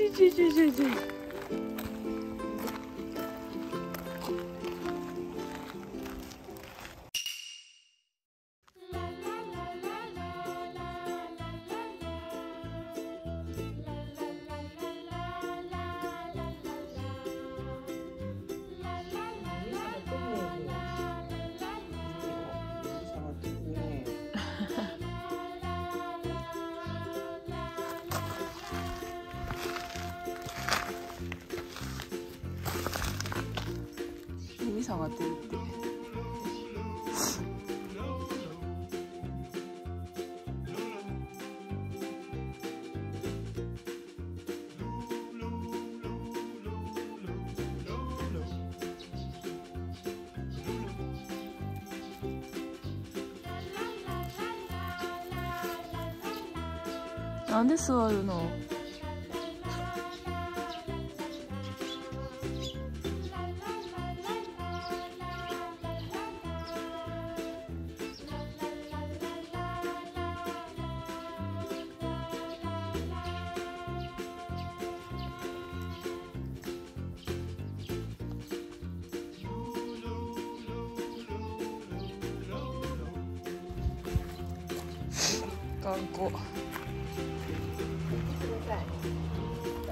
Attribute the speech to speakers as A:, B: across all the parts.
A: iç iç iç iç iç. がってるって。なんで座るの？頑固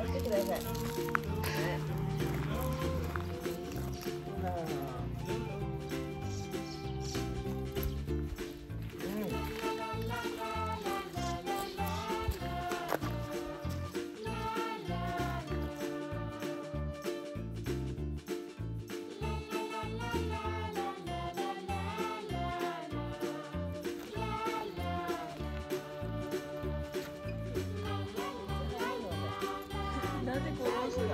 B: 助けてください。どう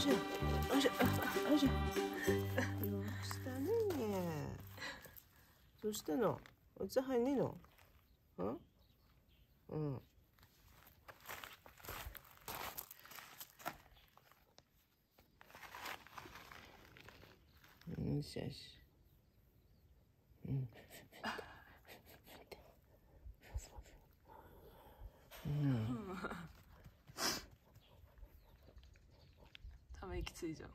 B: したの？ねどうしたのお茶入んねえの？うん？うん。よしよしうん。うん。
A: ため息ついじゃん。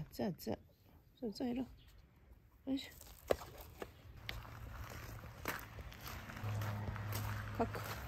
B: 熱い熱いそうそういろよいしょかく